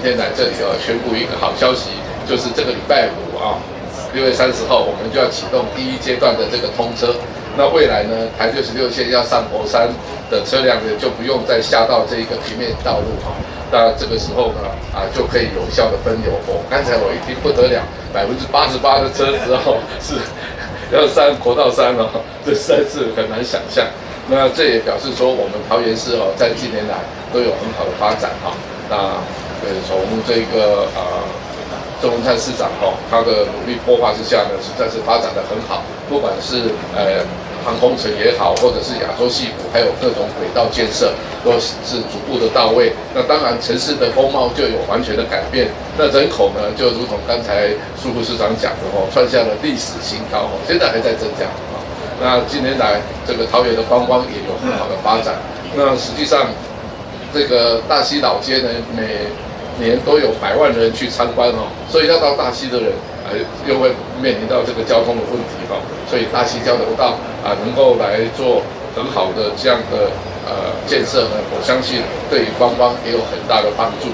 今天来这里哦，宣布一个好消息，就是这个礼拜五啊，六月三十号，我们就要启动第一阶段的这个通车。那未来呢，台六十六线要上佛山的车辆呢，就不用再下到这一个平面道路哈。那这个时候呢，啊，就可以有效的分流。哦，刚才我一听不得了，百分之八十八的车子哦是要上国道三哦，这实在是很难想象。那这也表示说，我们桃园市哦，在近年来都有很好的发展哈。那呃，从这个呃，郑文灿市长哈，他的努力破化之下呢，实在是发展的很好。不管是呃航空城也好，或者是亚洲戏谷，还有各种轨道建设，都是逐步的到位。那当然，城市的风貌就有完全的改变。那人口呢，就如同刚才苏副市长讲的哦，创下了历史新高哦，现在还在增加。那近年来，这个桃园的观光也有很好的发展。那实际上，这个大溪老街呢，每年都有百万人去参观哦，所以要到大溪的人，呃，又会面临到这个交通的问题哈。所以大溪交流道啊，能够来做很好的这样的呃建设呢，我相信对于观光也有很大的帮助。